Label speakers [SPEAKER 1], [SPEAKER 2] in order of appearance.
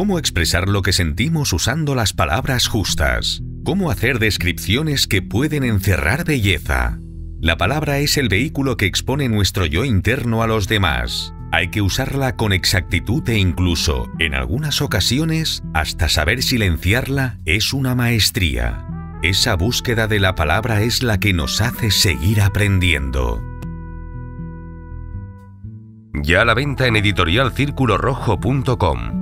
[SPEAKER 1] cómo expresar lo que sentimos usando las palabras justas, cómo hacer descripciones que pueden encerrar belleza. La palabra es el vehículo que expone nuestro yo interno a los demás. Hay que usarla con exactitud e incluso, en algunas ocasiones, hasta saber silenciarla es una maestría. Esa búsqueda de la palabra es la que nos hace seguir aprendiendo. Ya a la venta en editorialcirculorrojo.com.